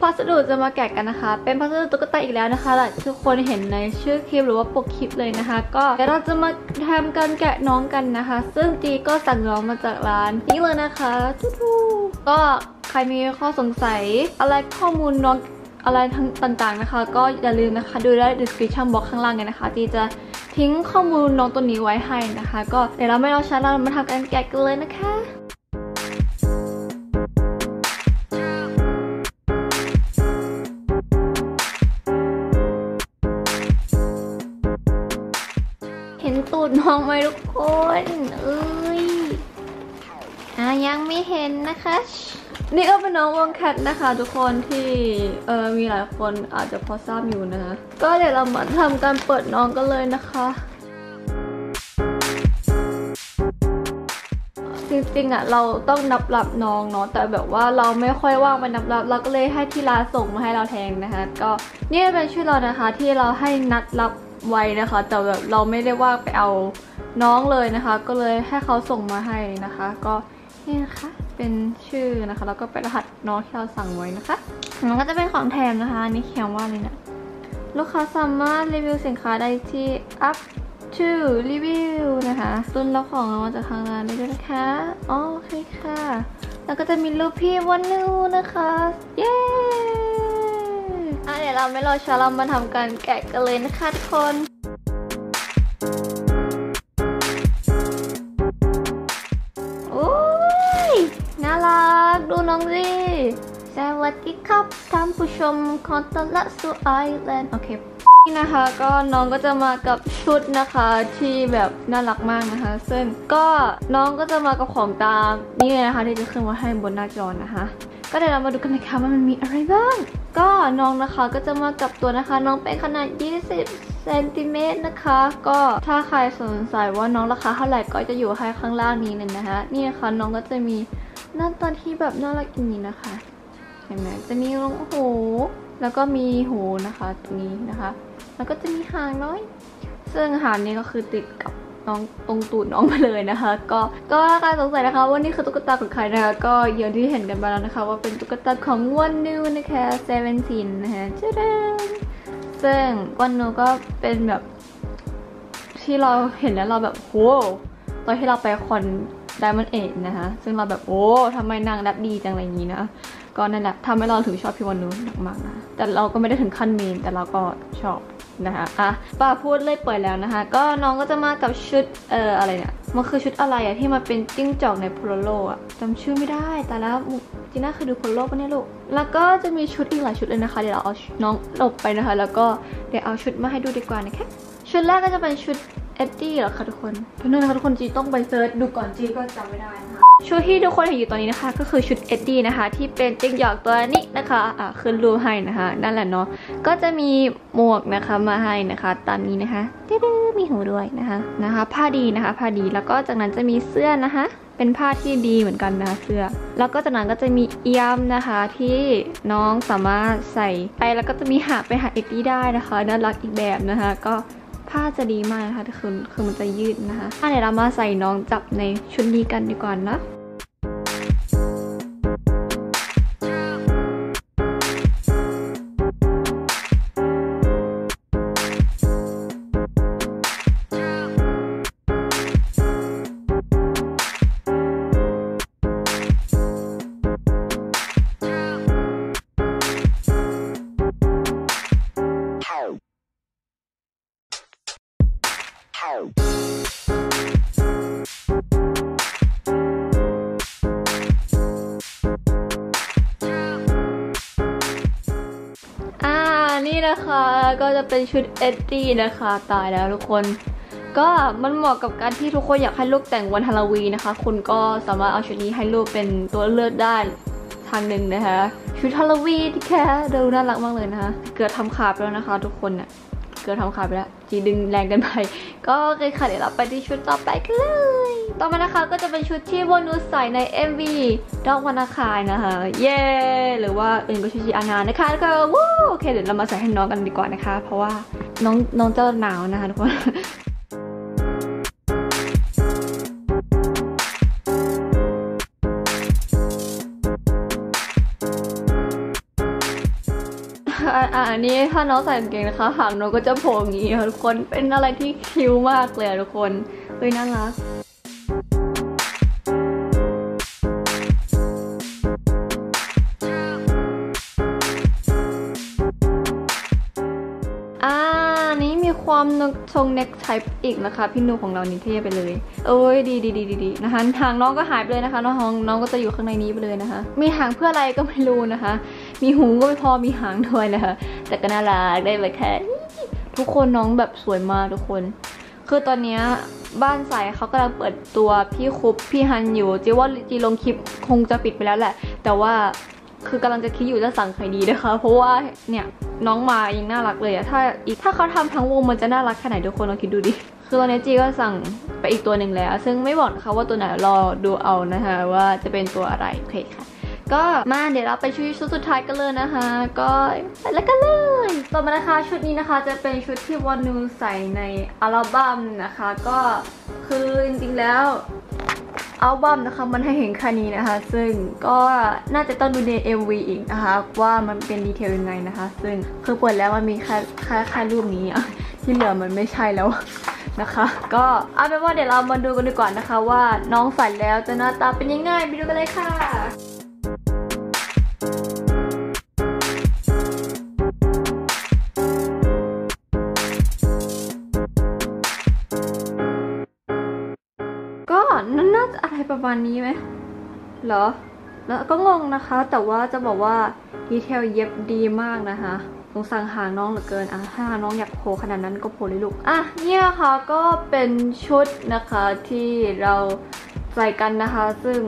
พัสดุจะมาแกะกันนะคะ เป็นพัสดุตุ๊กตาอีกแล้วนะคะหลายทุกคนเห็นในชื่อคลิปหรือว่าปกคลิปเลยนะคะ ก็เดี๋ยวเราจะมาทำการแกะน้องกันนะคะ ซึ่งจีก็สั่งน้องมาจากร้านนี้เลยนะคะทุกก็ใครมีข้อสงสัยอะไรข้อมูลน้องอะไรทั้งต่างๆนะคะ ก็อย่าลืมนะคะ ดูได้ description box ข้างล่างกันนะคะจีจะทิ้งข้อมูลน้องตัวนี้ไว้ให้นะคะ ก็เดี๋ยวเราไม่รอช้าเรามาทำการแกะกันเลยนะคะ องไหมทุกคนเอ้ยอะยังไม่เห็นนะคะ นี่ก็เป็นน้องวงแคทนะคะทุกคนที่เออมีหลายคนอาจจะพอทราบอยู่นะคะ ก็เดี๋ยวเรามาทำการเปิดน้องกันเลยนะคะจริงๆอะเราต้องนับรับน้องเนาะแต่แบบว่าเราไม่ค่อยว่างไปนับรับเราก็เลยให้ที่ร้านส่งมาให้เราแทนนะคะ ก็นี่เป็นชื่อเรานะคะที่เราให้นัดรับ ไว้นะคะ แต่แบบเราไม่ได้ว่าไปเอาน้องเลยนะคะ ก็เลยให้เขาส่งมาให้นะคะ ก็นี่นะคะเป็นชื่อนะคะ แล้วก็เป็นรหัสน้องที่เราสั่งไว้นะคะมันก็จะเป็นของแถมนะคะอันนี่เขียนว่าเลยนะลูกค้าสามารถรีวิวสินค้าได้ที่ up ชื่อรีวิวนะคะตุนรับของมาจากทางร้านได้ด้วยนะคะโอเคค่ะ แล้วก็จะมีรูปพี่วันนิวนะคะ เย้ อะเดี๋ยวเราไม่รอช้าเรามาทำการแกะกันเลยนะคะทุกคนโอ้ยน่ารักดูน้องสิสวัสดีครับท่านผู้ชมขอนรับสู่ไอแลนด์โอเคนี่นะคะก็น้องก็จะมากับชุดนะคะที่แบบน่ารักมากนะคะ ซึ่งก็น้องก็จะมากับของตามนี่เลยนะคะที่จะขึ้นมาให้บนหน้าจอนะคะ ก็เดี๋ยวเรามาดูกันนะคะว่ามันมีอะไรบ้าง ก็น้องนะคะก็จะมากับตัวนะคะ น้องเป็นขนาด 20เซนติเมตรนะคะ ก็ถ้าใครสงสัยว่าน้องราคาเท่าไหร่ก็จะอยู่ให้ข้างล่างนี้เลยนะคะนี่นะคะน้องก็จะมีหน้าตาที่แบบน่ารักอย่างนี้นะคะ เห็นไหมจะมีรองหูแล้วก็มีหูนะคะตรงนี้นะคะ แล้วก็จะมีหางน้อย ซึ่งหางนี้ก็คือติดกับ น้องตรงตูดน้องมาเลยนะคะ ก็ก็ถ้าใครสงสัยนะคะว่านี่คือตุ๊กตาของใครนะคะก็อย่างที่เห็นกันไปแล้วนะคะ ว่าเป็นตุ๊กตาของวอนอูนะคะ Seventeen นะคะจ้าดซึ่งวอนอูก็เป็นแบบที่เราเห็นแล้วเราแบบโหตอนที่เราไปคอน Diamond Edge นะคะซึ่งเราแบบโอ้ทำไมน่ารักดีจังอะไรอย่างนี้นะ ก็นั่นแหละทำให้เราถึงชอบพี่วอนอูหนักมากนะ แต่เราก็ไม่ได้ถึงขั้นเมนแต่เราก็ชอบนะคะอะป้าพูดเลยเปิดแล้วนะคะ ก็น้องก็จะมากับชุดเอ่ออะไรเนี่ยมันคือชุดอะไรอะที่มันเป็นจิ้งจอกใน Pororo อะจำชื่อไม่ได้แต่แล้วจีน่าเคยดูโพโลปะเนี่ยลูกแล้วก็จะมีชุดอีกหลายชุดเลยนะคะ เดี๋ยวเราเอาน้องหลบไปนะคะ แล้วก็เดี๋ยวเอาชุดมาให้ดูดีกว่านะคะชุดแรกก็จะเป็นชุด เอ็ดดี้เหรอคะทุกคนเพราะนั่นนะคะทุกคนจีต้องไป search ดูก่อนจีก็จำไม่ได้นะคะชุดที่ทุกคนเห็นอยู่ตอนนี้นะคะ ก็คือชุดเอ็ดดี้นะคะ ที่เป็นจิ้งจอกตัวนี้นะคะอะขึ้นรูปให้นะคะ นั่นแหละเนาะก็จะมีหมวกนะคะมาให้นะคะ ตามนี้นะคะเด้อมีหูด้วยนะคะนะคะ ผ้าดีนะคะ ผ้าดีแล้วก็จากนั้นจะมีเสื้อนะคะ เป็นผ้าที่ดีเหมือนกันนะคะเสื้อ แล้วก็จากนั้นก็จะมีเอียมนะคะที่น้องสามารถใส่ไปแล้วก็จะมีหาไปหาเอ็ดดี้ได้นะคะน่ารักอีกแบบนะคะ ก็ ผ้าจะดีมากนะคะคือคือมันจะยืดนะคะถ้าเดี๋ยวเรามาใส่น้องจับในชุดนี้กันดีกว่านะ นะคะ ก็จะเป็นชุดเอ็ดดี้นะคะ ตายแล้วทุกคน ก็มันเหมาะกับการที่ทุกคนอยากให้ลูกแต่งวันฮาโลวีนนะคะ คุณก็สามารถเอาชุดนี้ให้ลูกเป็นตัวเลือกได้ทางหนึ่งนะคะ ชุดฮาโลวีนที่แค่ดูน่ารักมากเลยนะคะ เกือบทำขาดไปแล้วนะคะ ทุกคนเนี่ย เกือบทำขาดไปแล้วจีดึงแรงเกินไป ก็โอเคค่ะเดี๋ยวเราไปที่ชุดต่อไปกันเลย ต่อมานะคะก็จะเป็นชุดที่วอนอูใส่ใน MV Don't Wanna Cry นะคะ เย้ หรือว่าเป็นก็ชุดจีอานานะคะแล้วก็วู้โอเคเดี๋ยวเรามาใส่ให้น้องกันดีกว่านะคะ เพราะว่าน้องน้องเจ้าหนาวนะคะทุกคน อ่าอันนี้ถ้าน้องใส่กางเกงนะคะหางน้องก็จะโผล่อย่างนี้ทุกคนเป็นอะไรที่คิ้วมากเลยทุกคนเฮ้ยน่ารักอ่านี้มีความนกทรงเน็กไทอีกนะคะ พี่นูของเรานี่เท่ไปเลยโอ้ยดีดีดีดีดีนะคะหางน้องก็หายไปเลยนะคะน้องน้องก็จะอยู่ข้างในนี้ไปเลยนะคะ มีหางเพื่ออะไรก็ไม่รู้นะคะ มีหูก็ไม่พอมีหางด้วยนะคะ แต่ก็น่ารักได้เลยแค่ทุกคนน้องแบบสวยมากทุกคน คือตอนนี้บ้านใสเขากำลังเปิดตัวพี่คุปพี่ฮันอยู่จีว่าจีลงคลิปคงจะปิดไปแล้วแหละ แต่ว่าคือกำลังจะคิดอยู่จะสั่งใครดีนะคะ เพราะว่าเนี่ยน้องมายังน่ารักเลยอะถ้าอีกถ้าเขาทำทั้งวงมันจะน่ารักแค่ไหนทุกคนลองคิดดูดิคือตอนนี้จีก็สั่งไปอีกตัวหนึ่งแล้ว ซึ่งไม่บอกนะคะว่าตัวไหนรอดูเอานะคะว่าจะเป็นตัวอะไรโอเคค่ะ ก็มาเดี๋ยวเราไปชุดชุดสุดท้ายกันเลยนะคะ ก็ไปแล้วกันเลยต่อมานะคะชุดนี้นะคะจะเป็นชุดที่วอนนูใส่ในอัลบั้มนะคะ ก็คือจริงๆแล้วอัลบั้มนะคะมันให้เห็นแค่นี้นะคะ ซึ่งก็น่าจะต้องดูใน MV อีกนะคะ ว่ามันเป็นดีเทลยังไงนะคะ ซึ่งคือเปิดแล้วมันมีแค่แค่แค่รูปนี้อะที่เหลือมันไม่ใช่แล้วนะคะ ก็เอาเป็นว่าเดี๋ยวเรามาดูกันดีกว่านะคะ ว่าน้องใส่แล้วจะหน้าตาเป็นยังไงไปดูกันเลยค่ะ ประมาณนี้ไหมเหรอ แล้วก็งงนะคะ แต่ว่าจะบอกว่าดีเทลเย็บดีมากนะคะสงสารหางน้องเหลือเกินอะถ้าน้องอยากโผล่ขนาดนั้นก็โผล่เลยลูกอะเนี่ยค่ะก็เป็นชุดนะคะที่เราใส่กันนะคะ ซึ่ง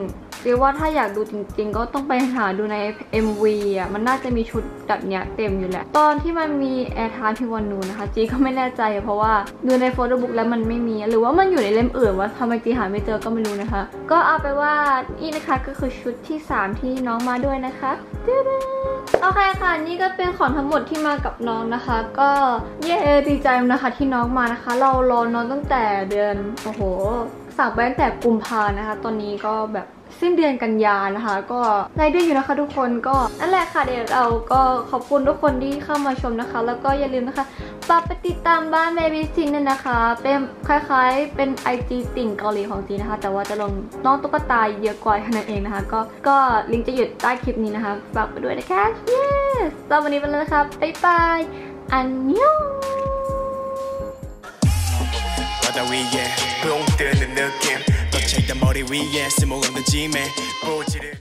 เรียกว่าถ้าอยากดูจริง ๆ ก็ต้องไปหาดูใน MV อะมันน่าจะมีชุดแบบเนี้ยเต็มอยู่แหละ ตอนที่มันมีแอร์ทานที่วันนูนนะคะจีก็ไม่แน่ใจ เพราะว่าดูในโฟโต้บุ๊กแล้วมันไม่มี หรือว่ามันอยู่ในเล่มอื่นว่าทำไมจีหาไม่เจอก็ไม่รู้นะคะ ก็เอาไปว่านี่นะคะก็คือชุดที่ 3 ที่น้องมาด้วยนะคะโอเคค่ะ นี่ก็เป็นของทั้งหมดที่มากับน้องนะคะ ก็เย้ดีใจนะคะที่น้องมานะคะ เรารอน้องตั้งแต่เดือนโอ้โหสั่งไปตั้งแต่กุมภานะคะ ตอนนี้ก็แบบ สิ้นเดือนกันยานะคะ ก็รายเดือนอยู่นะคะทุกคนก็นั่นแหละค่ะเดี๋ยวเราก็ขอบคุณทุกคนที่เข้ามาชมนะคะ แล้วก็อย่าลืมนะคะฝากไปติดตามบ้าน Baby s i n ด้วยนะคะ เป็นคล้ายๆเป็น IG ติ่งเกาหลีของจีนนะคะ แต่ว่าจะลงน้องตุ๊กตาเยอะกว่าเท่านั้นเองนะคะ ก็ก็ลิงก์จะอยู่ใต้คลิปนี้นะคะฝากไปด้วยนะคะ yes สำหรับวันนี้ไปแล้วนะคะบ๊ายบายอันยอง 바다 위에 붕 뜨는 느낌 또 책단 머리 위에 스모건 던짐에 보지를